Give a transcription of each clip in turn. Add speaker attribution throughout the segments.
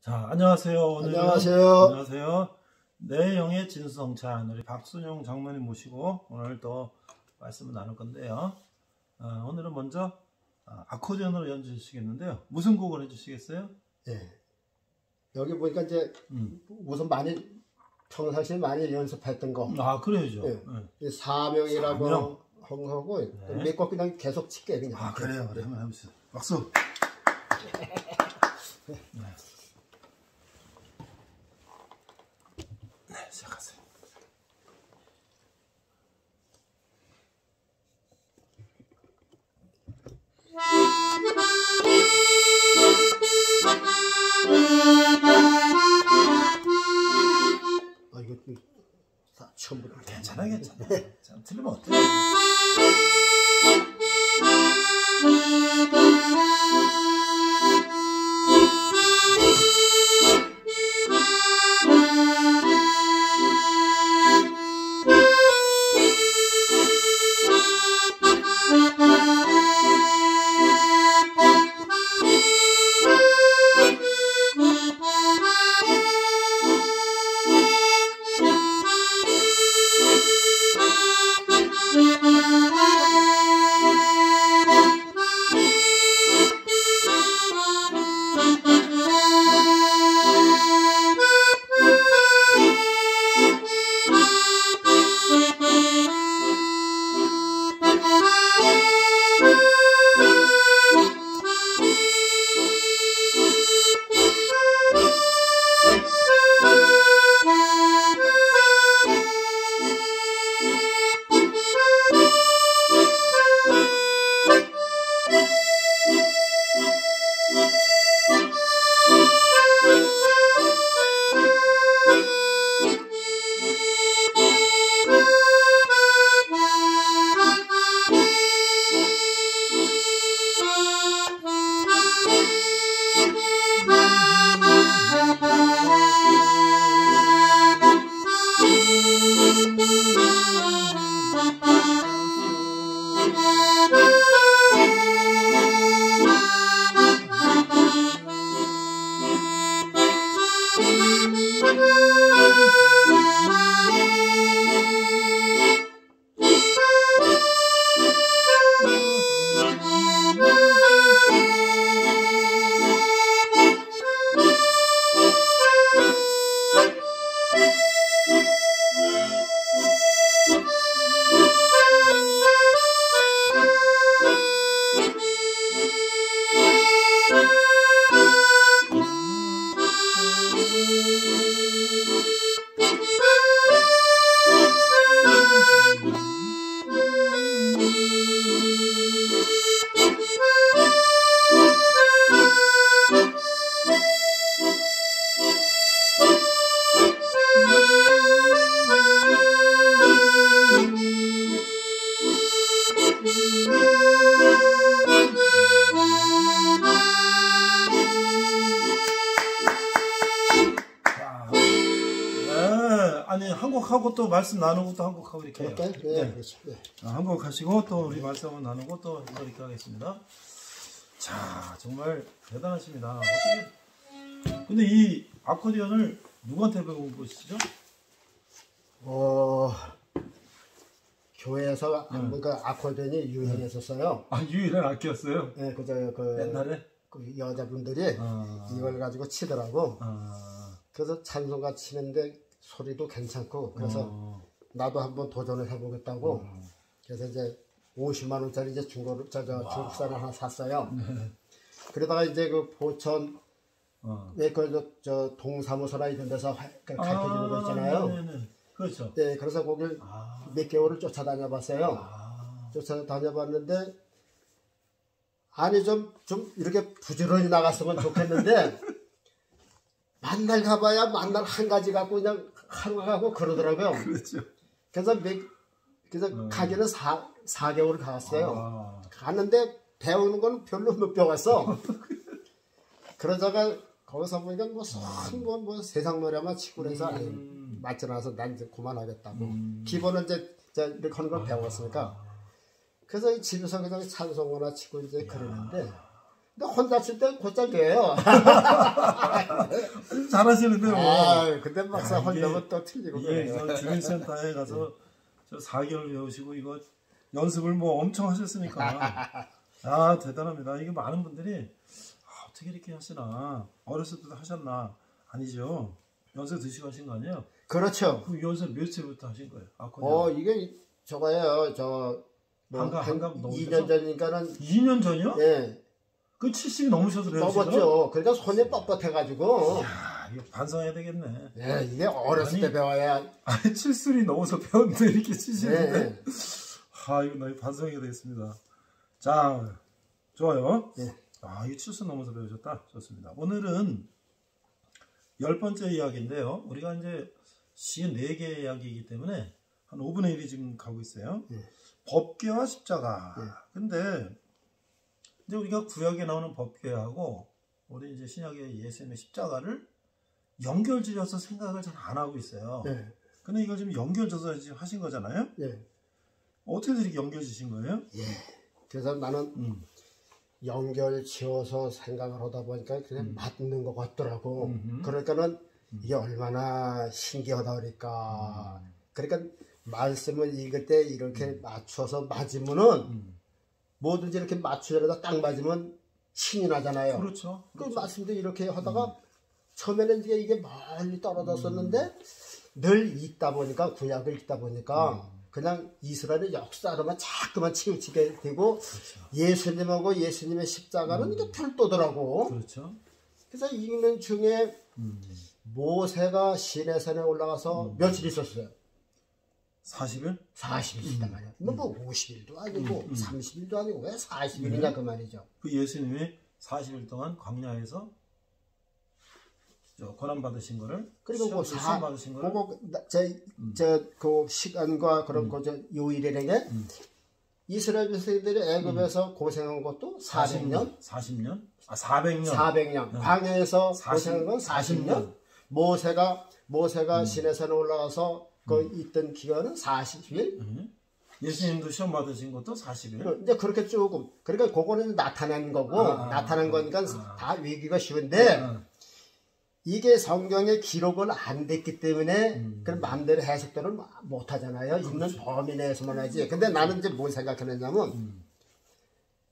Speaker 1: 자, 안녕하세요. 오늘은,
Speaker 2: 안녕하세요.
Speaker 1: 안녕하세요. 내영의 진수성찬 우리 박순용 장모님 모시고 오늘 또 말씀을 나눌 건데요. 어, 오늘은 먼저 아, 아코디언으로 연주해 주시겠는데요. 무슨 곡을 해주시겠어요?
Speaker 2: 예. 여기 보니까 이제
Speaker 1: 음.
Speaker 2: 우선 많이 평상시에 많이 연습했던 거.
Speaker 1: 아, 그래야죠.
Speaker 2: 예.
Speaker 1: 네.
Speaker 2: 이 사명이라고
Speaker 1: 사명.
Speaker 2: 하고
Speaker 1: 네.
Speaker 2: 몇곡 그냥 계속 칠게 그냥.
Speaker 1: 아, 그래요. 그래, 한번 해보세요. 박수. 네. 네,
Speaker 2: 다 처음부터.
Speaker 1: 괜찮아, 괜찮아. 자, 틀리면 어떡해. 하고 또 말씀 나누고 또 한국하고 이렇게 해요.
Speaker 2: 그럴까요? 네,
Speaker 1: 네.
Speaker 2: 그렇죠. 네.
Speaker 1: 자, 한국 하시고 또 우리 말씀을 나누고 또 이렇게 하겠습니다. 자, 정말 대단하십니다. 어떻게? 근데 이 아코디언을 누구한테 배운 것이죠?
Speaker 2: 어 교회에서 한번 그 아코디언이 유행했었어요.
Speaker 1: 아, 유일한 악기였어요.
Speaker 2: 예, 그저 그,
Speaker 1: 옛날에.
Speaker 2: 그 여자분들이
Speaker 1: 아,
Speaker 2: 이걸 가지고 치더라고.
Speaker 1: 아,
Speaker 2: 그래서 찬송가 치는데 소리도 괜찮고 그래서
Speaker 1: 어,
Speaker 2: 나도 한번 도전을 해보겠다고
Speaker 1: 음.
Speaker 2: 그래서 이제 50만 원짜리 이제 중고를 저, 저 중국산을 하나 샀어요.
Speaker 1: 네.
Speaker 2: 그러다가 이제 그 포천
Speaker 1: 어.
Speaker 2: 왜그 저 동사무소나 이런 데서 그 가르쳐주는 거 있잖아요.
Speaker 1: 네네. 그렇죠.
Speaker 2: 네, 그래서 거길
Speaker 1: 아,
Speaker 2: 몇 개월을 쫓아다녀봤어요.
Speaker 1: 아,
Speaker 2: 쫓아다녀봤는데 아니 좀좀 이렇게 부지런히 나갔으면 좋겠는데 만날 가봐야 만날 한 가지 갖고 그냥 하루 가고 그러더라고요.
Speaker 1: 그렇죠.
Speaker 2: 그래서 몇, 그래서
Speaker 1: 음.
Speaker 2: 가기는 4, 4개월 갔어요.
Speaker 1: 아,
Speaker 2: 갔는데 배우는 건 별로 못 배웠어. 그러다가 거기서 보니까 뭐, 선, 뭐, 뭐 세상 노래만 치고 그래서
Speaker 1: 음.
Speaker 2: 맞지 않아서 난 이제 그만하겠다고.
Speaker 1: 음.
Speaker 2: 기본은 이제, 이제 이렇게 하는 걸 배웠으니까.
Speaker 1: 아,
Speaker 2: 그래서 이 집에서 그냥 찬송거나 치고 이제 그러는데. 근데 혼자 칠때 곧잘 돼요.
Speaker 1: 잘하시는데요.
Speaker 2: 아, 근데 막상 하려면 또 틀리고
Speaker 1: 이게
Speaker 2: 그래요.
Speaker 1: 저 주민센터에 가서 저 4개월 배우시고 이거 연습을 뭐 엄청 하셨으니까 아 대단합니다. 이게 많은 분들이 아, 어떻게 이렇게 하시나 어렸을 때도 하셨나 아니죠. 연습 드시고 하신 거 아니에요?
Speaker 2: 그렇죠.
Speaker 1: 그 연습 몇 세부터 하신 거예요? 아코디언
Speaker 2: 어, 이게 저거예요. 저, 뭐,
Speaker 1: 한가-
Speaker 2: 한
Speaker 1: 한가 넘으셔서?
Speaker 2: 2년 전이니까는,
Speaker 1: 2년 전이요?
Speaker 2: 예,
Speaker 1: 그 70이 넘으셔서 배우시죠?
Speaker 2: 넘었죠. 그러니까 손이 뻣뻣해가지고,
Speaker 1: 야 이거 반성해야 되겠네.
Speaker 2: 예, 이게 어렸을
Speaker 1: 아니,
Speaker 2: 때 배워야,
Speaker 1: 아니 칠순이 넘어서 배웠는데 이렇게
Speaker 2: 예,
Speaker 1: 치시는데
Speaker 2: 예.
Speaker 1: 아 이거 너희 반성해야 되겠습니다. 자 좋아요.
Speaker 2: 예.
Speaker 1: 아 이거 칠순 넘어서 배우셨다. 좋습니다. 오늘은 열 번째 이야기인데요. 우리가 이제 시은 네 개의 이야기이기 때문에 한 5분의 1이 지금 가고 있어요.
Speaker 2: 예.
Speaker 1: 법궤와 십자가.
Speaker 2: 예.
Speaker 1: 근데 이제 우리가 구약에 나오는 법궤하고 우리 이제 신약의 예수님의 십자가를 연결지어서 생각을 잘 안 하고 있어요.
Speaker 2: 예,
Speaker 1: 근데 이걸 지금 연결져서 지금 하신 거잖아요.
Speaker 2: 예,
Speaker 1: 어떻게 이렇게 연결지신 거예요?
Speaker 2: 예. 그래서 나는
Speaker 1: 음.
Speaker 2: 연결 지어서 생각을 하다 보니까 그냥 맞는 것 같더라고.
Speaker 1: 음흠.
Speaker 2: 그러니까는 이게 얼마나 신기하다 그러니까. 그러니까 말씀을 읽을 때 이렇게 맞춰서 맞으면은
Speaker 1: 음.
Speaker 2: 뭐든지 이렇게 맞추려다 딱 맞으면 신이 나잖아요.
Speaker 1: 그렇죠.
Speaker 2: 그
Speaker 1: 그렇죠.
Speaker 2: 말씀도 이렇게 하다가 처음에는 이게, 이게 멀리 떨어졌었는데 늘 읽다 보니까 구약을 읽다 보니까 그냥 이스라엘의 역사로만 자꾸만 치우치게 되고 예수님하고 예수님의 십자가는 이게 별도더라고.
Speaker 1: 그렇죠.
Speaker 2: 그래서 읽는 중에
Speaker 1: 음.
Speaker 2: 모세가 시내산에 올라가서 며칠 있었어요.
Speaker 1: 40일?
Speaker 2: 40일 있단 말이야. 뭐, 뭐 50일도 아니고 30일도 아니고 왜 40일이냐 그 말이죠.
Speaker 1: 그 예수님이 40일 동안 광야에서 저 고난 받으신 거를
Speaker 2: 그리고
Speaker 1: 시험,
Speaker 2: 그
Speaker 1: 시험
Speaker 2: 사,
Speaker 1: 받으신 거를
Speaker 2: 그거 저저그 시간과 그런 거저 요일에게 이스라엘 백성들이 애굽에서 고생한 것도 400년,
Speaker 1: 40년? 아 400년.
Speaker 2: 400년. 광야에서
Speaker 1: 40
Speaker 2: 고생한 건 40년. 모세가 모세가 시내산에 올라가서 그 있던 기간은 40일.
Speaker 1: 음. 예수님도 시험 받으신 것도 40일.
Speaker 2: 이제 그렇게 조금 그러니까 그거는 나타난 거고
Speaker 1: 아,
Speaker 2: 나타난
Speaker 1: 아,
Speaker 2: 거니까
Speaker 1: 아.
Speaker 2: 다 외기가 쉬운데
Speaker 1: 아,
Speaker 2: 이게 성경에 기록은 안 됐기 때문에
Speaker 1: 음.
Speaker 2: 그런 마음대로 해석들을 못 하잖아요. 있는 범위 내에서만 하지. 근데 나는 이제 뭘 생각했냐면
Speaker 1: 음.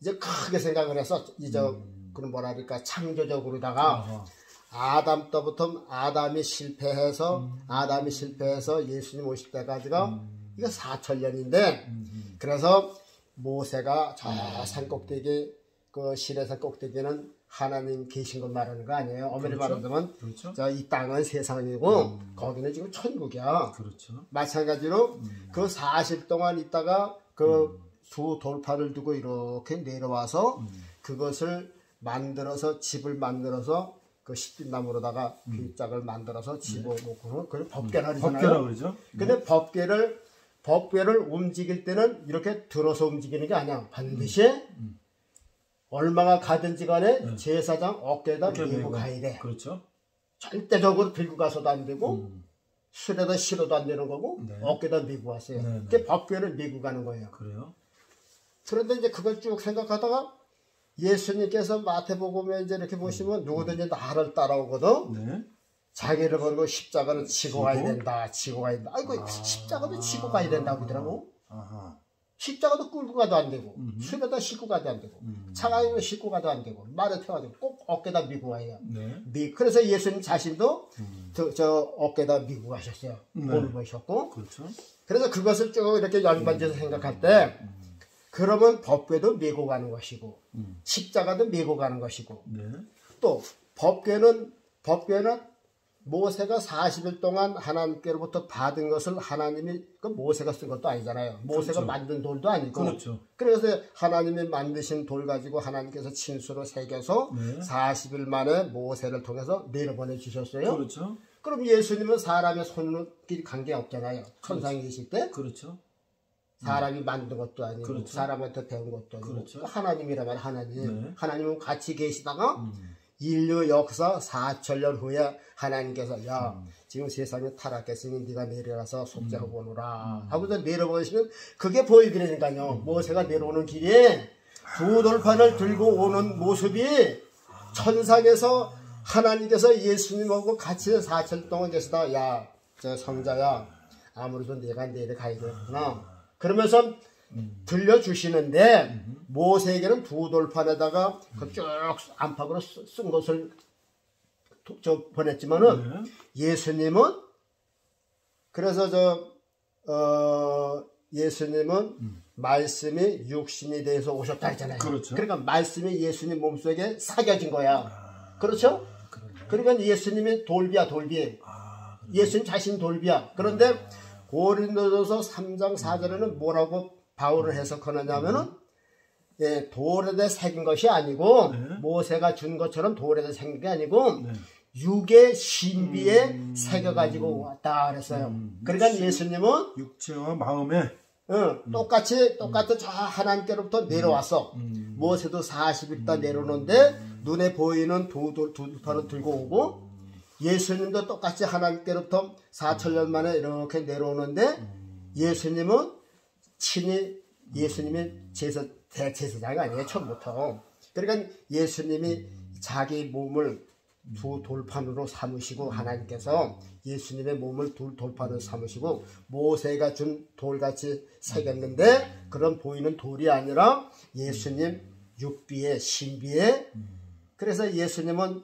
Speaker 2: 이제 크게 생각을 해서 이제
Speaker 1: 음.
Speaker 2: 그런 뭐랄까 창조적으로다가
Speaker 1: 아하.
Speaker 2: 아담 때부터 아담이 실패해서
Speaker 1: 음.
Speaker 2: 아담이 실패해서 예수님 오실 때까지가 이거 4천 년인데
Speaker 1: 음.
Speaker 2: 그래서 모세가 저 산 꼭대기 그 시내산 꼭대기는 하나님 계신 것 말하는 거 아니에요. 어머니
Speaker 1: 그렇죠.
Speaker 2: 말하자면
Speaker 1: 그렇죠.
Speaker 2: 저이 땅은 세상이고 거기는 지금 천국이야.
Speaker 1: 그렇죠.
Speaker 2: 마찬가지로 그 40 동안 있다가 그 두 돌파를 두고 이렇게 내려와서 그것을 만들어서 집을 만들어서 그 십빛나무로다가 빗짝을 만들어서 집어놓고 그걸 법계라
Speaker 1: 법계라고
Speaker 2: 그러잖아요.
Speaker 1: 그러죠.
Speaker 2: 근데 법계를 법계를 움직일 때는 이렇게 들어서 움직이는 게 아니야. 반드시 얼마가 가든지 간에 제사장 어깨에다 메고. 가야 돼.
Speaker 1: 그렇죠.
Speaker 2: 절대적으로 들고 가서도 안 되고
Speaker 1: 음.
Speaker 2: 술에다 실어도 안 되는 거고
Speaker 1: 네.
Speaker 2: 어깨에다 메고 왔어요.
Speaker 1: 네, 네.
Speaker 2: 그게 법궤를 메고 가는 거예요.
Speaker 1: 그래요.
Speaker 2: 그런데 이제 그걸 쭉 생각하다가 예수님께서 마태복음에 이제 이렇게 보시면 누구든지 나를 따라오거든
Speaker 1: 네.
Speaker 2: 자기를 버리고 십자가를 지고 가야? 된다. 지고 가야 된다. 아이고 십자가도 지고 가야 된다고 그러더라고.
Speaker 1: 아하.
Speaker 2: 십자가도 끌고 가도 안 되고
Speaker 1: 음흠.
Speaker 2: 술에다 싣고 가도 안 되고
Speaker 1: 음.
Speaker 2: 차가이면 싣고 가도 안 되고 말에 태워가지고 꼭 어깨다 미고 가요.
Speaker 1: 네.
Speaker 2: 미, 그래서 예수님 자신도
Speaker 1: 음.
Speaker 2: 저, 저 어깨다 미고 가셨어요.
Speaker 1: 네.
Speaker 2: 몸을 보셨고
Speaker 1: 그렇죠.
Speaker 2: 그래서 그것을 쭉 이렇게 연관져서 생각할 때 그러면 법궤도 메고 가는 것이고
Speaker 1: 음.
Speaker 2: 십자가도 메고 가는 것이고
Speaker 1: 네.
Speaker 2: 또 법궤는 법궤는 모세가 40일 동안 하나님께로부터 받은 것을 하나님이 그 모세가 쓴 것도 아니잖아요. 모세가
Speaker 1: 그렇죠.
Speaker 2: 만든 돌도 아니고
Speaker 1: 그렇죠.
Speaker 2: 그래서 하나님이 만드신 돌 가지고 하나님께서 친수로 새겨서
Speaker 1: 네.
Speaker 2: 40일 만에 모세를 통해서 내려보내 주셨어요.
Speaker 1: 그렇죠.
Speaker 2: 그럼 예수님은 사람의 손으로 관계 없잖아요. 천상에 계실 때
Speaker 1: 그렇죠.
Speaker 2: 사람이 만든 것도 아니고
Speaker 1: 그렇죠.
Speaker 2: 사람한테 배운 것도 아니고
Speaker 1: 그렇죠.
Speaker 2: 하나님이라면 하나님
Speaker 1: 네.
Speaker 2: 하나님은 같이 계시다가
Speaker 1: 음.
Speaker 2: 인류 역사 4천년 후에 하나님께서 야
Speaker 1: 음.
Speaker 2: 지금 세상이 타락했으니 네가 내려가서 속죄하고 오너라
Speaker 1: 음.
Speaker 2: 하고서 내려보시면 그게 보이기라니까요 모세가 내려오는 길에 두 돌판을 들고 오는 모습이 천상에서 하나님께서 예수님하고 같이 사천 동안 계시다. 야, 저 성자야, 아무래도 내가 내일 가야 되겠구나. 그러면서 들려주시는데 모세에게는 두 돌판에다가 그쭉 안팎으로 쓰- 쓴 것을 도- 저 보냈지만은
Speaker 1: 네.
Speaker 2: 예수님은 그래서 저 어, 예수님은 말씀이 육신이 돼서 오셨다 했잖아요.
Speaker 1: 그렇죠.
Speaker 2: 러니까 말씀이 예수님 몸속에 사겨진 거야. 그렇죠?
Speaker 1: 아.
Speaker 2: 그러니까 예수님이 돌비야 돌비.
Speaker 1: 아.
Speaker 2: 예수님 자신 돌비야. 그런데 고린도전서 3장 4절에는 뭐라고 바울을 해석하느냐면은 예, 돌에다 새긴 것이 아니고
Speaker 1: 네.
Speaker 2: 모세가 준 것처럼 돌에다 새긴 게 아니고
Speaker 1: 네.
Speaker 2: 육의 신비에
Speaker 1: 음.
Speaker 2: 새겨 가지고 왔다 그랬어요. 그러니까 예수님은
Speaker 1: 육체와 마음에
Speaker 2: 어, 똑같이 똑같은 저 하나님께로부터 내려왔어.
Speaker 1: 음.
Speaker 2: 모세도 40일 있다 내려오는데 눈에 보이는 두, 두, 두 판을 들고 오고 예수님도 똑같이 하나님께로부터 4천년 만에 이렇게 내려오는데 예수님은 친히 예수님이 제사, 대제사장이 아니에요 처음부터. 그러니까 예수님이 자기 몸을 두 돌판으로 삼으시고 하나님께서 예수님의 몸을 두 돌판으로 삼으시고 모세가 준 돌같이 새겼는데 그런 보이는 돌이 아니라 예수님 육비에 신비에. 그래서 예수님은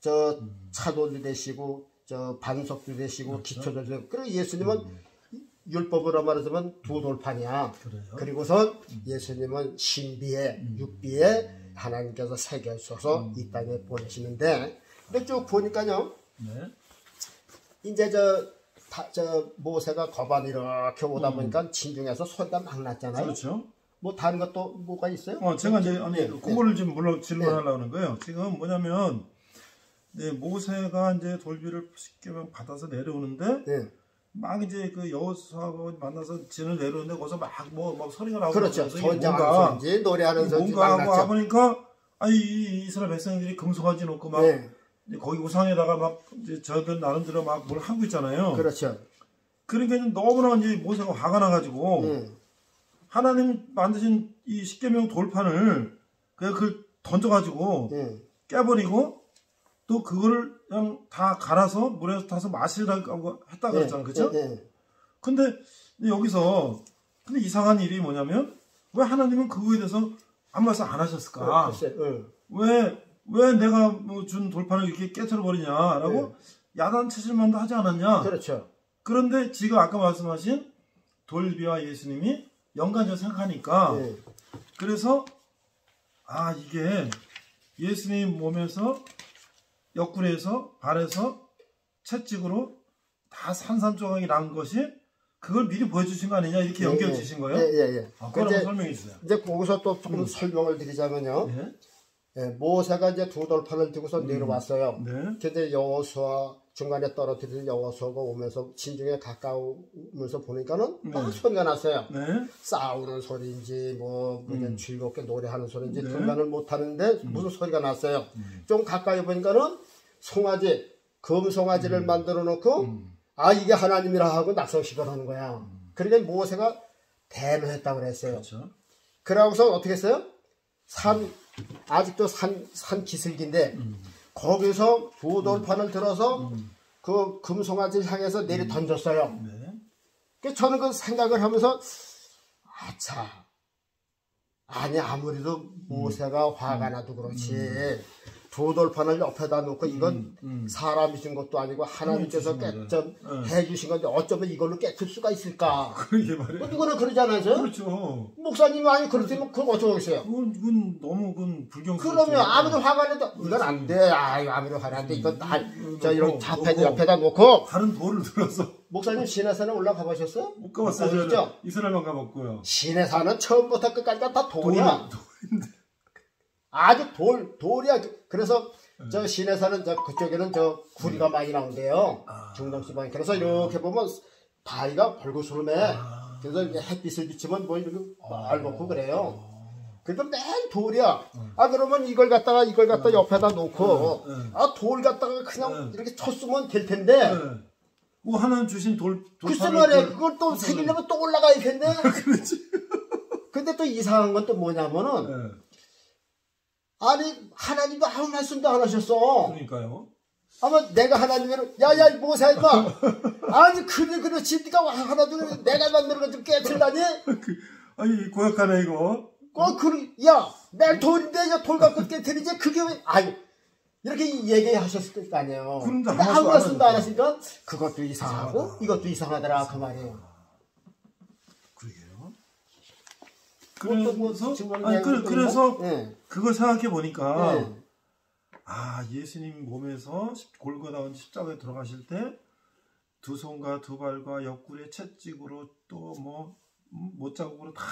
Speaker 2: 저 차도도 되시고 저 반석도 되시고 기초도 되시고 그리고 예수님은 율법으로 말하자면 두 돌판이야.
Speaker 1: 그래요?
Speaker 2: 그리고선 예수님은 신비에 육비에 하나님께서 새겨주셔서 이 땅에 보내시는데 근데 쭉 보니까요
Speaker 1: 네.
Speaker 2: 이제 저, 다, 저 모세가 거반 이렇게 오다 보니까 진중에서 소리가 막 났잖아요.
Speaker 1: 그렇죠.
Speaker 2: 뭐 다른 것도 뭐가 있어요?
Speaker 1: 어, 제가 이제 아니
Speaker 2: 네,
Speaker 1: 그거를 좀 물론 질문하려고 하는 거예요. 지금 뭐냐면 네, 모세가 이제 돌비를 쉽게 받아서 내려오는데
Speaker 2: 네.
Speaker 1: 막 이제 그 여호수아하고 만나서 진을 내려오는데 거기서 막 뭐막 소리가 나오고
Speaker 2: 그렇죠.
Speaker 1: 뭔가
Speaker 2: 소리인지 노래하는 소리인지
Speaker 1: 뭔가
Speaker 2: 막
Speaker 1: 하고. 하보니까 아이 이 이스라엘 백성들이 금송아지 놓고 막
Speaker 2: 네.
Speaker 1: 거기 우상에다가 막 이제 저들 나름대로 막 뭘 하고 있잖아요.
Speaker 2: 그렇죠.
Speaker 1: 그러니까 너무나 이제 모세가 화가 나가지고
Speaker 2: 네.
Speaker 1: 하나님 만드신 이 십계명 돌판을 그냥 그 던져가지고
Speaker 2: 네.
Speaker 1: 깨버리고 또 그거를 그냥 다 갈아서 물에 타서 마시라고 했다 그랬잖아요, 그죠?
Speaker 2: 네. 네.
Speaker 1: 근데 여기서 근데 이상한 일이 뭐냐면 왜 하나님은 그거에 대해서 아무 말씀 안 하셨을까?
Speaker 2: 어.
Speaker 1: 왜, 왜 내가 뭐 준 돌판을 이렇게 깨트려 버리냐라고
Speaker 2: 네.
Speaker 1: 야단 치실만도 하지 않았냐?
Speaker 2: 그렇죠.
Speaker 1: 그런데 지금 아까 말씀하신 돌비와 예수님이 연관적으로 생각하니까
Speaker 2: 네.
Speaker 1: 그래서 아 이게 예수님 몸에서 옆구리에서 발에서 채찍으로 다 산산조각이 난 것이 그걸 미리 보여주신 거 아니냐 이렇게 연결 지신 거예요?
Speaker 2: 예, 예, 예.
Speaker 1: 아, 그걸
Speaker 2: 이제,
Speaker 1: 설명해 주세요.
Speaker 2: 이제 거기서 또 조금 설명을 드리자면요.
Speaker 1: 네.
Speaker 2: 예, 모세가 이제 두 돌판을 들고서 내려왔어요.
Speaker 1: 네.
Speaker 2: 근데 여호수아 중간에 떨어뜨린 여호수아가 오면서 진중에 가까우면서 보니까는 막 소리가 났어요.
Speaker 1: 네.
Speaker 2: 싸우는 소리인지 뭐 그냥 즐겁게 노래하는 소리인지
Speaker 1: 네.
Speaker 2: 분간을 못 하는데 무슨 소리가 났어요. 좀 가까이 보니까는 송아지 금송아지를 만들어 놓고 아 이게 하나님이라 하고 낙성식을 하는 거야. 그러니까 모세가 대노했다고 그랬어요.
Speaker 1: 그렇죠.
Speaker 2: 그러고서 어떻게 했어요? 산 아직도 산, 산 기슭인데 거기서 두 돌판을 들어서 그 금송아지를 향해서 내리 던졌어요.
Speaker 1: 네.
Speaker 2: 그 저는 그 생각을 하면서 아차 아니 아무래도 모세가 화가 나도 그렇지 두 돌판을 옆에다 놓고 이건 사람이 준 것도 아니고 하나님께서
Speaker 1: 주신
Speaker 2: 깨점 해 주신 건데 어쩌면 이걸로 깨칠 수가 있을까
Speaker 1: 그러게 말이에요.
Speaker 2: 뭐 이거는 그러잖아요 저?
Speaker 1: 그렇죠.
Speaker 2: 목사님이 아니 그렇다면 그럼 어쩌겠어요
Speaker 1: 그건, 그건 너무 그건 불경스럽죠.
Speaker 2: 그러면 아무리 화가 나도 이건 안 돼. 아유 아무리 화가 나는데 이건 다 저 이런
Speaker 1: 놓고,
Speaker 2: 자패
Speaker 1: 놓고.
Speaker 2: 옆에다 놓고
Speaker 1: 다른 돌을 들어서
Speaker 2: 목사님 시내산에 올라가 보셨어요?
Speaker 1: 못 가봤어요. 이스라엘만 가봤고요.
Speaker 2: 시내산은 처음부터 끝까지 다 돌이야.
Speaker 1: 돌-
Speaker 2: 아주 돌 돌이야. 그래서 저 시내산은 저 그쪽에는 저 구리가 많이 나온대요. 중동 지방에. 그래서 이렇게 보면 바위가 벌거스름해. 그래서 이제 햇빛을 비치면 뭐 이렇게 빨갛고 그래요. 그래도 맨 돌이야. 아 그러면 이걸 갖다가 이걸 갖다 옆에다 놓고
Speaker 1: 응.
Speaker 2: 아돌 갖다가 그냥
Speaker 1: 응.
Speaker 2: 이렇게 쳤으면 될 텐데.
Speaker 1: 네. 뭐 하나님 주신 돌
Speaker 2: 글쎄 말이야
Speaker 1: 그-
Speaker 2: 그걸 또 새기려면 또 올라가야 텐데.
Speaker 1: 그렇지.
Speaker 2: 근데 또 이상한 건 또 뭐냐면은
Speaker 1: 네.
Speaker 2: 아니 하나님도 아무 말씀도 안 하셨어.
Speaker 1: 그러니까요.
Speaker 2: 아마 내가 하나님을 야야 모세 임마 아니 그래 그렇지 네가 하나도 내가 거좀 깨틀다니
Speaker 1: 그, 아니 고약하네 이거.
Speaker 2: 꼭 그래 야내 돌인데 저돌 갖고 깨틀이지 그게 왜 아니 이렇게 얘기하셨을 거 아니에요.
Speaker 1: 그런데 아무
Speaker 2: 말씀도 안안 하시니까 그것도 이상하고. 이것도 이상하더라 그 말이에요.
Speaker 1: 그래서 아니 그, 그래서
Speaker 2: 예.
Speaker 1: 그걸 생각해 보니까
Speaker 2: 예.
Speaker 1: 아 예수님 몸에서 십- 골고다운 십자가에 들어가실 때 두 손과 두 발과 옆구리에 채찍으로 또 뭐 못자국으로 다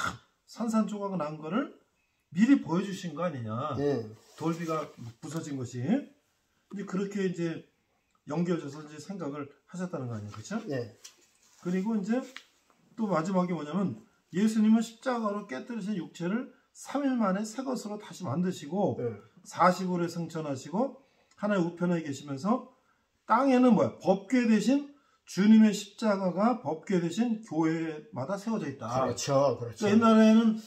Speaker 1: 산산조각 난 거를 미리 보여주신 거 아니냐.
Speaker 2: 예.
Speaker 1: 돌비가 부서진 것이 이제 그렇게 이제 연결져서 이제 생각을 하셨다는 거 아니에요, 그렇죠?
Speaker 2: 예.
Speaker 1: 그리고 이제 또 마지막에 뭐냐면 예수님은 십자가로 깨뜨리신 육체를 3일 만에 새 것으로 다시 만드시고
Speaker 2: 예.
Speaker 1: 40일에 승천하시고 하나의 우편에 계시면서 땅에는 뭐야 법궤 대신 주님의 십자가가 법궤 대신 교회마다 세워져 있다.
Speaker 2: 그렇죠. 그렇죠.
Speaker 1: 그러니까 옛날에는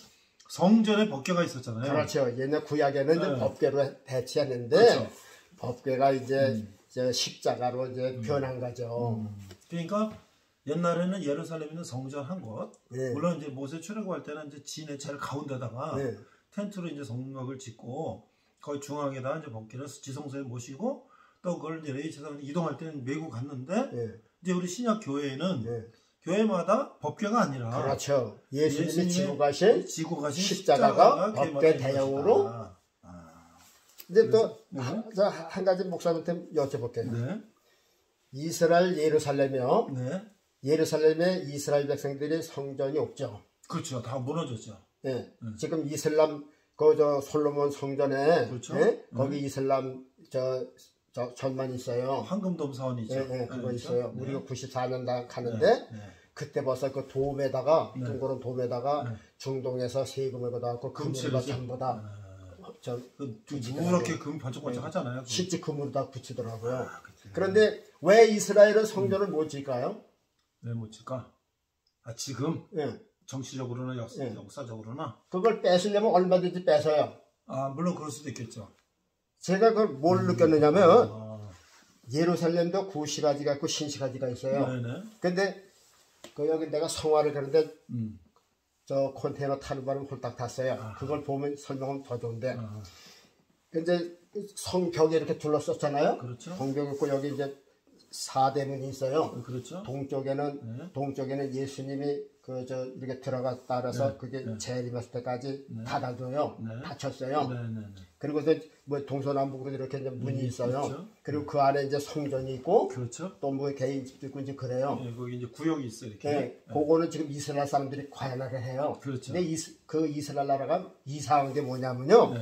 Speaker 1: 성전에 법궤가 있었잖아요.
Speaker 2: 그렇죠. 옛날 구약에는
Speaker 1: 네.
Speaker 2: 법궤로 배치했는데
Speaker 1: 그렇죠.
Speaker 2: 법궤가 이제
Speaker 1: 음.
Speaker 2: 저 십자가로 이제 변한 거죠.
Speaker 1: 그러니까 옛날에는 예루살렘에 있는 성전 한 곳,
Speaker 2: 네.
Speaker 1: 물론 이제 모세 출애굽할 때는 이제 진의 제일 가운데다가
Speaker 2: 네.
Speaker 1: 텐트로 이제 성막을 짓고 거기 중앙에다 이제 법궤를 지성소에 모시고 또 그걸 이제 레이체상 이동할 때는 메고 갔는데
Speaker 2: 네.
Speaker 1: 이제 우리 신약 교회에는
Speaker 2: 네.
Speaker 1: 교회마다 법궤가 아니라
Speaker 2: 그렇죠. 예수님이 지고 가신
Speaker 1: 지고 가신
Speaker 2: 십자가가
Speaker 1: 십자가가
Speaker 2: 법궤 대형으로.
Speaker 1: 아,
Speaker 2: 이제 또
Speaker 1: 네.
Speaker 2: 한 가지 목사님한테 여쭤볼게요.
Speaker 1: 네,
Speaker 2: 이스라엘 예루살렘이요.
Speaker 1: 네,
Speaker 2: 예루살렘에 이스라엘 백성들이 성전이 없죠.
Speaker 1: 그렇죠. 다 무너졌죠.
Speaker 2: 예. 지금 이슬람 그저 솔로몬 성전에
Speaker 1: 그렇죠.
Speaker 2: 예? 거기 이슬람 저, 저 전만 있어요.
Speaker 1: 황금돔 사원이죠.
Speaker 2: 예, 예, 그거
Speaker 1: 네,
Speaker 2: 있어요.
Speaker 1: 네.
Speaker 2: 우리가 94년 다 가는데
Speaker 1: 네, 네.
Speaker 2: 그때 벌써 그 돔에다가
Speaker 1: 네.
Speaker 2: 동그란 돔에다가
Speaker 1: 네.
Speaker 2: 중동에서 세금을 걷어갖고 금으로다
Speaker 1: 금칠이죠.
Speaker 2: 전부 다 저,
Speaker 1: 그. 누렇게 금 번쩍번쩍 하잖아요. 그.
Speaker 2: 실제 금으로 다 붙이더라고요.
Speaker 1: 아.
Speaker 2: 그런데 왜 이스라엘은 성전을 못 짓까요?
Speaker 1: 왜 못 칠까? 아 지금
Speaker 2: 예.
Speaker 1: 정치적으로나 역,
Speaker 2: 네.
Speaker 1: 역사적으로나
Speaker 2: 그걸 뺏으려면 얼마든지 뺏어요.
Speaker 1: 아 물론 그럴 수도 있겠죠.
Speaker 2: 제가 그걸 뭘 느꼈느냐면
Speaker 1: 아,
Speaker 2: 예루살렘도 구시가지가 있고 신시가지가 있어요.
Speaker 1: 네네.
Speaker 2: 근데 그 여기 내가 성화를 가는데
Speaker 1: 음.
Speaker 2: 저 컨테이너 타는 바람 홀딱 탔어요.
Speaker 1: 아.
Speaker 2: 그걸 보면 설명은 더 좋은데.
Speaker 1: 아,
Speaker 2: 근데 성벽에 이렇게 둘러썼잖아요.
Speaker 1: 그렇죠.
Speaker 2: 성벽 있고 여기 이제 사대문이 있어요.
Speaker 1: 어, 그렇죠.
Speaker 2: 동쪽에는
Speaker 1: 네.
Speaker 2: 동쪽에는 예수님이 그 저 이렇게 들어갔다 그래서
Speaker 1: 네,
Speaker 2: 그게
Speaker 1: 네.
Speaker 2: 재림했을 때까지
Speaker 1: 네.
Speaker 2: 닫아줘요.
Speaker 1: 네.
Speaker 2: 닫혔어요.
Speaker 1: 네네네.
Speaker 2: 그리고서 뭐 동서남북으로 이렇게 이제 문이 있어요.
Speaker 1: 있죠.
Speaker 2: 그리고 그 안에 이제 성전이 있고
Speaker 1: 그렇죠.
Speaker 2: 또뭐 개인 집도 있고 이제 그래요.
Speaker 1: 예, 거기 이제 구역이 있어 요 이렇게.
Speaker 2: 네, 그거는 지금 이스라엘 사람들이 관할을 해요.
Speaker 1: 그렇죠.
Speaker 2: 근데 이스, 그 이스라엘 나라가 이상한 게 뭐냐면요.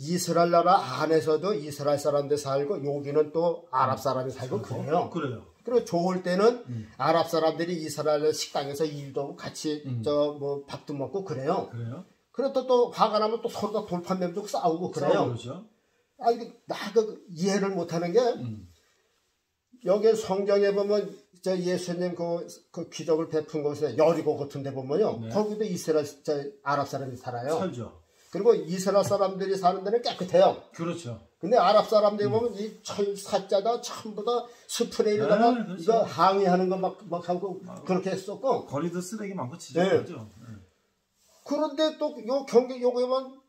Speaker 1: 네.
Speaker 2: 이스라엘 나라 안에서도 이스라엘 사람들 살고 여기는 또 아랍 사람이 살고 그래요.
Speaker 1: 어, 그래요.
Speaker 2: 그리고 좋을 때는
Speaker 1: 음.
Speaker 2: 아랍 사람들이 이스라엘 식당에서 일도 하고 같이
Speaker 1: 음.
Speaker 2: 저뭐 밥도 먹고 그래요.
Speaker 1: 그래요.
Speaker 2: 그리고 또, 또 화가 나면 또 서로 돌판 맴도 싸우고 그래요.
Speaker 1: 그러죠.
Speaker 2: 아 이게 나그 이해를 못하는 게
Speaker 1: 음.
Speaker 2: 여기 성경에 보면 저 예수님 그, 그 기적을 베푼 곳에 여리고 같은 데 보면요.
Speaker 1: 네.
Speaker 2: 거기도 이스라엘 저 아랍 사람이 살아요.
Speaker 1: 살죠.
Speaker 2: 그리고 이스라엘 사람들이 사는 데는 깨끗해요.
Speaker 1: 그렇죠.
Speaker 2: 근데 아랍 사람들이 보면 이 철 사자다 전부 다 스프레이로다가
Speaker 1: 네, 그렇죠.
Speaker 2: 이거 항의하는 거 막 막 하고 그렇게 했었고
Speaker 1: 거리도 쓰레기 많고
Speaker 2: 네.
Speaker 1: 지저분하죠. 네.
Speaker 2: 그런데 또 요 경기 요거 보면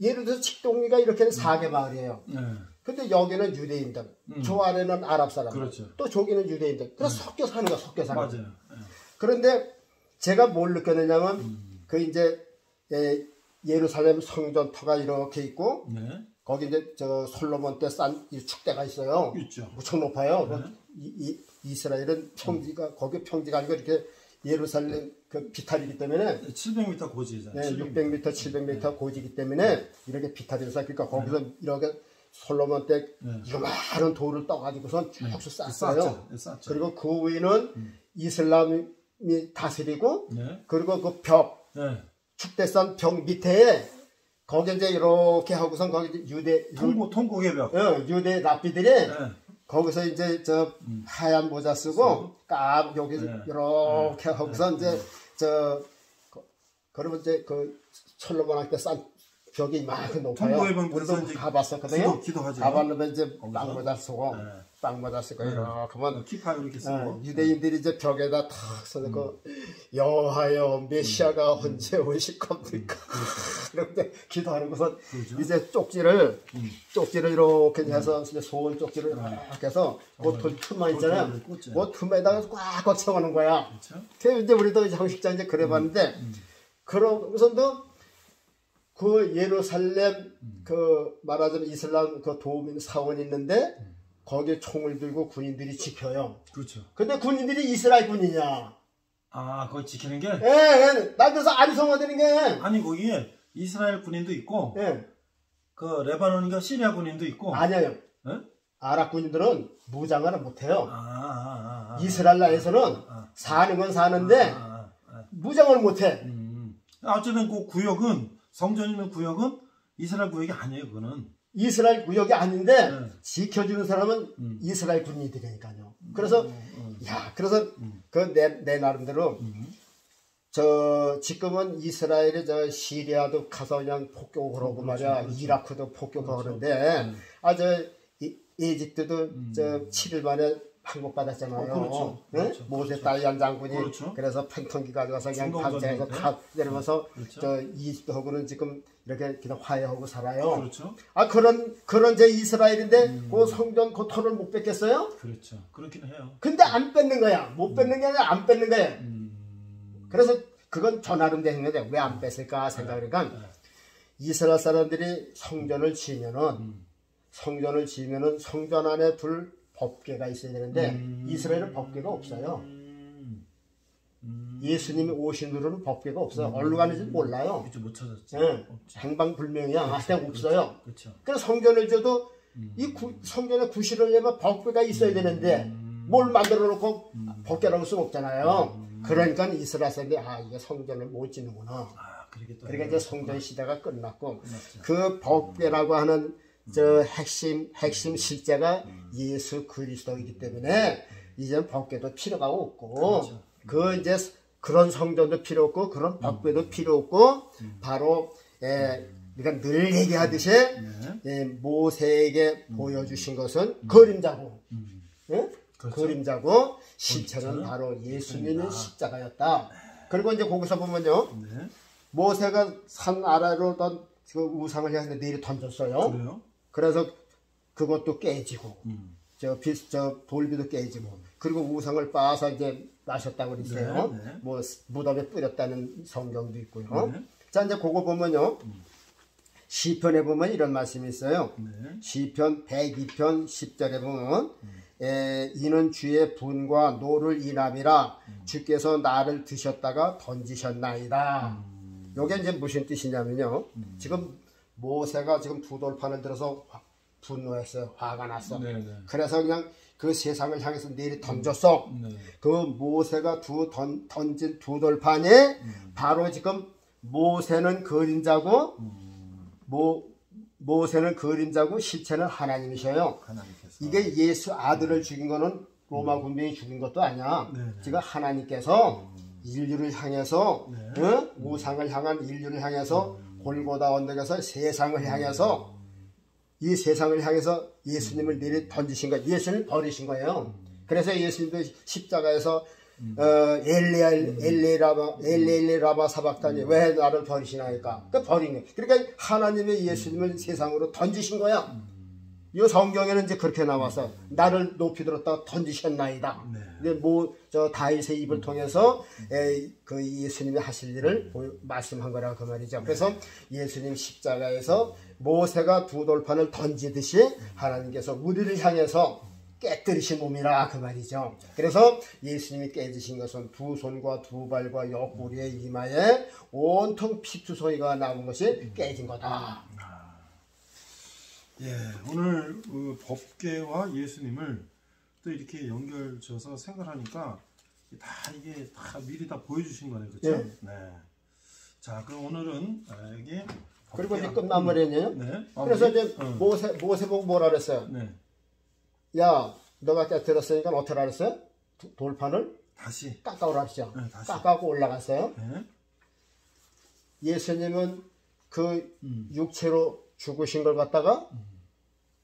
Speaker 2: 예를 들어서 직동리가 이렇게는 사개 마을이에요.
Speaker 1: 네.
Speaker 2: 근데 여기는 유대인들,
Speaker 1: 음.
Speaker 2: 저 안에는 아랍 사람들,
Speaker 1: 그렇죠. 음.
Speaker 2: 또 저기는 유대인들. 그래서 섞여 사는 거야, 섞여 사는 거.
Speaker 1: 맞아요. 네.
Speaker 2: 그런데 제가 뭘 느꼈느냐면
Speaker 1: 음.
Speaker 2: 그 이제 예, 예루살렘 성전터가 이렇게 있고
Speaker 1: 네.
Speaker 2: 거기 이제 저 솔로몬 때싼 축대가 있어요.
Speaker 1: 있죠.
Speaker 2: 무척 높아요.
Speaker 1: 네.
Speaker 2: 이, 이, 스라엘은 평지가 거기 평지가 아니고 이렇게 예루살렘 그 비탈이기 때문에
Speaker 1: 700m 고지잖아요.
Speaker 2: 네, 600m, 700m 고지기 때문에 이렇게 비탈이서 그러니까 거기서 이렇게 솔로몬 때
Speaker 1: 네.
Speaker 2: 이거 많은 돌을 떠가지고선 쭉 쌌어요.
Speaker 1: 쌌죠. 네, 쌌죠.
Speaker 2: 그리고 그 위는 이슬람이 다스리고
Speaker 1: 네.
Speaker 2: 그리고 그벽
Speaker 1: 네.
Speaker 2: 축대산 벽 밑에 거기 이제 이렇게 하고선 거기 유대
Speaker 1: 통고 개벽.
Speaker 2: 어, 유대 랍비들이
Speaker 1: 네.
Speaker 2: 거기서 이제 저 하얀 모자 쓰고 까 여기
Speaker 1: 네.
Speaker 2: 이렇게 하고서 이제 저 그- 그러면 이제 그 솔로몬한테 싼 벽이 이만큼 높아요.
Speaker 1: 데서 이제
Speaker 2: 가봤었거든요.
Speaker 1: 기도, 기도하죠.
Speaker 2: 가봤는데 이제 모자 쓰고
Speaker 1: 네.
Speaker 2: 빵 모자 쓰고
Speaker 1: 네.
Speaker 2: 이렇게 하면
Speaker 1: 키파 이렇게 쓰고.
Speaker 2: 어, 유대인들이 이제 벽에다 탁 써놓고 여호와여 메시아가 언제 오실 겁니까? 그런데 기도하는 것은
Speaker 1: 그렇죠.
Speaker 2: 이제 쪽지를
Speaker 1: 음.
Speaker 2: 쪽지를 이렇게 해서 이제 소원 쪽지를 막 해서 그돌 틈만 있잖아요.
Speaker 1: 돌 꽂죠.
Speaker 2: 그 틈에다가 꽉꽉 채워놓은 거야.
Speaker 1: 그렇죠?
Speaker 2: 그 이제 우리도 형식자 이제 그래봤는데 그러고선도 그 예루살렘 그 말하자면 이슬람 그 도민 사원이 있는데 거기에 총을 들고 군인들이 지켜요.
Speaker 1: 그렇죠.
Speaker 2: 근데 군인들이 이스라엘 군이냐?
Speaker 1: 아, 거기 지키는 게?
Speaker 2: 예, 예. 나 그래서 안성화되는 게.
Speaker 1: 아니, 거기에 이스라엘 군인도 있고,
Speaker 2: 예.
Speaker 1: 그 레바논인가 시리아 군인도 있고.
Speaker 2: 아니에요.
Speaker 1: 예?
Speaker 2: 아랍 군인들은 무장을 못해요.
Speaker 1: 아, 아, 아, 아.
Speaker 2: 이스라엘 나라에서는
Speaker 1: 아.
Speaker 2: 사는 건 사는데
Speaker 1: 아, 아, 아.
Speaker 2: 무장을 못해.
Speaker 1: 음. 어쨌든 그 구역은, 성전 있는 구역은 이스라엘 구역이 아니에요, 그거는.
Speaker 2: 이스라엘 구역이 아닌데
Speaker 1: 네.
Speaker 2: 지켜주는 사람은
Speaker 1: 음.
Speaker 2: 이스라엘 군인들이니까요. 그래서
Speaker 1: 음.
Speaker 2: 야, 그래서 그내 내 나름대로
Speaker 1: 음.
Speaker 2: 저 지금은 이스라엘이 저 시리아도 가서 그냥 폭격을 하고 말이야
Speaker 1: 그렇죠.
Speaker 2: 이라크도 폭격을 하는데 아저 이집트도 저 7일 만에 항복받았잖아요.
Speaker 1: 어, 그렇죠.
Speaker 2: 네?
Speaker 1: 그렇죠.
Speaker 2: 모세
Speaker 1: 그렇죠.
Speaker 2: 다이안 장군이
Speaker 1: 그렇죠.
Speaker 2: 그래서 팬턴기 가져가서 그냥 강제해서
Speaker 1: 때.
Speaker 2: 다 내려면서
Speaker 1: 그렇죠.
Speaker 2: 저 이집트하고는 지금 이렇게 그냥 화해하고 살아요.
Speaker 1: 그렇죠.
Speaker 2: 아 그런 그런 제 이스라엘인데 그 성전 그 터를 못 뺏겠어요?
Speaker 1: 그렇죠. 그렇긴 해요.
Speaker 2: 근데 안 뺏는 거야. 못 뺏는 게 아니라 안 뺏는 거야.
Speaker 1: 음.
Speaker 2: 그래서 그건 전하름 되는데 왜안 뺐을까 생각하니까
Speaker 1: 네.
Speaker 2: 이스라엘 사람들이 성전을 지으면은
Speaker 1: 음.
Speaker 2: 성전을 지으면은 성전 안에 둘 법궤가 있어야 되는데
Speaker 1: 음.
Speaker 2: 이스라엘은 법궤가 없어요.
Speaker 1: 음. 음.
Speaker 2: 예수님이 오신 후로는 법궤가 없어요. 어디로 가는지 몰라요.
Speaker 1: 그렇죠. 못.
Speaker 2: 예.
Speaker 1: 없지.
Speaker 2: 행방불명이야. 아예 없어요.
Speaker 1: 그렇죠.
Speaker 2: 그래서 성전을 줘도
Speaker 1: 음.
Speaker 2: 이 구- 성전에 구실을 내면 법궤가 있어야 되는데 뭘 만들어 놓고 법궤라고 쓸수 없잖아요. 그러니까 이스라엘 사람들이 아 이게 성전을 못 짓는구나.
Speaker 1: 아.
Speaker 2: 그러니까 이제 성전 시대가 끝났고
Speaker 1: 끝났죠.
Speaker 2: 그 법궤라고 하는 저 핵심 핵심 실제가 예수 그리스도이기 때문에 이제 법궤도 필요가 없고
Speaker 1: 그렇죠.
Speaker 2: 그 이제 그런 성전도 필요 없고 그런 법궤도 필요 없고 바로 예, 우리가 늘 얘기하듯이
Speaker 1: 네.
Speaker 2: 예, 모세에게 보여주신 것은 그림자고
Speaker 1: 음.
Speaker 2: 예?
Speaker 1: 그렇죠.
Speaker 2: 그림자고 실체는
Speaker 1: 그림자.
Speaker 2: 바로 예수님의. 십자가였다. 그리고 이제 거기서 보면요.
Speaker 1: 네.
Speaker 2: 모세가 산 아래로 던 그 우상을 향해서 내리 던졌어요.
Speaker 1: 그래요?
Speaker 2: 그래서 그것도 깨지고
Speaker 1: 음.
Speaker 2: 저, 비, 저 돌비도 깨지고 그리고 우상을 빻아서 이제 마셨다고 그랬어요.
Speaker 1: 네, 네.
Speaker 2: 뭐 무덤에 뿌렸다는 성경도 있고요.
Speaker 1: 네.
Speaker 2: 자 이제 그거 보면요. 시편에 보면 이런 말씀이 있어요.
Speaker 1: 네.
Speaker 2: 시편 102편 10절에 보면 에, 이는 주의 분과 노를 인함이라 주께서 나를 드셨다가 던지셨나이다. 요게 이제 무슨 뜻이냐면요. 지금 모세가 지금 두 돌판을 들어서 화- 분노했어요. 화가 났어.
Speaker 1: 네, 네.
Speaker 2: 그래서 그냥 그 세상을 향해서 내리 던졌어.
Speaker 1: 네.
Speaker 2: 그 모세가 두 던, 던진 두 돌판에 바로 지금 모세는 그림자고 모, 모세는 그림자고 실체는 하나님이셔요.
Speaker 1: 하나님께서.
Speaker 2: 이게 예수 아들을 죽인 거는 로마 군병이 죽인 것도 아니야.
Speaker 1: 네, 네.
Speaker 2: 지금 하나님께서 인류를 향해서
Speaker 1: 네.
Speaker 2: 응? 우상을 향한 인류를 향해서 골고다 언덕에서 세상을 향해서 이 세상을 향해서 예수님을 내리 던지신 거예요. 예수님을 버리신 거예요. 그래서 예수님도 십자가에서 어, 엘레 엘레 라바 엘레 엘레 라바 사박다니 왜 나를 버리시나 니까? 그 버린 거예요. 그러니까 하나님의 예수님을 세상으로 던지신 거야. 이 성경에는 이제 그렇게 나와서 나를 높이 들었다 던지셨나이다.
Speaker 1: 네.
Speaker 2: 이제 뭐 저 다윗의 입을 통해서 에, 그 예수님이 하실 일을 말씀한 거라 그 말이죠. 그래서 예수님 십자가에서 모세가 두 돌판을 던지듯이 하나님께서 우리를 향해서 깨뜨리신 몸이라 그 말이죠. 그래서 예수님이 깨지신 것은 두 손과 두 발과 옆구리의 이마에 온통 피투성이가 나온 것이 깨진 거다.
Speaker 1: 예, 오늘 그 법계와 예수님을 또 이렇게 연결 지어서 생각하니까 다 이게 다 미리 다 보여주신 거네, 그렇죠?
Speaker 2: 예.
Speaker 1: 네. 자, 그럼 오늘은 아, 이게
Speaker 2: 그리고 이제 끝나버렸네요.
Speaker 1: 네. 아,
Speaker 2: 그래서
Speaker 1: 네.
Speaker 2: 이제
Speaker 1: 어.
Speaker 2: 모세 모세 보고 뭐라 그랬어요?
Speaker 1: 네.
Speaker 2: 야, 너가 깨뜨렸으니까 어떻게 알았어요? 도- 돌판을
Speaker 1: 다시.
Speaker 2: 깎아오라 했죠.
Speaker 1: 네, 다시.
Speaker 2: 깎아고 올라갔어요.
Speaker 1: 네.
Speaker 2: 예수님은 그
Speaker 1: 음.
Speaker 2: 육체로 죽으신 걸 갖다가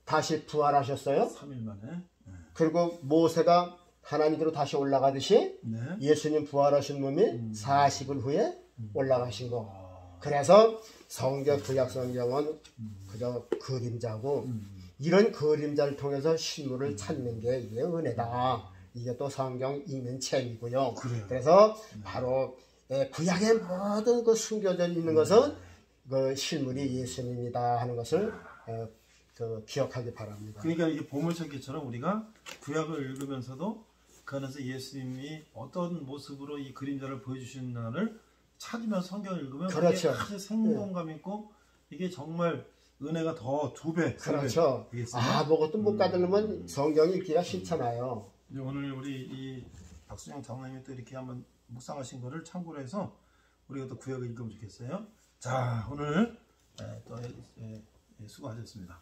Speaker 2: 다시 부활하셨어요.
Speaker 1: 3일 만에. 네.
Speaker 2: 그리고 모세가 하나님께로 다시 올라가듯이
Speaker 1: 네.
Speaker 2: 예수님 부활하신 몸이 40일 후에 올라가신 거.
Speaker 1: 아,
Speaker 2: 그래서 성경 구약 성경은 그저 그림자고 이런 그림자를 통해서 실물을 찾는 게 이게 은혜다. 이게 또 성경 읽는 책이고요.
Speaker 1: 그래요.
Speaker 2: 그래서 바로 예, 구약의 모든 그 숨겨져 있는 것은 그 실물이 예수님이다 하는 것을 어, 그 기억하기 바랍니다.
Speaker 1: 그러니까 이게 보물찾기처럼 우리가 구약을 읽으면서도 그 안에서 예수님이 어떤 모습으로 이 그림자를 보여주시는가를 찾으면서 성경을 읽으면
Speaker 2: 그렇죠.
Speaker 1: 아주 생동감 있고 이게 정말 은혜가 더 두 배,
Speaker 2: 그렇죠. 아무것도 못 가들면 성경 읽기가 싫잖아요.
Speaker 1: 오늘 우리 이 박수영 장로님이 또 이렇게 한번 묵상하신 거를 참고로 해서 우리가 또 구역을 읽으면 좋겠어요. 자, 오늘 예, 또 수고하셨습니다.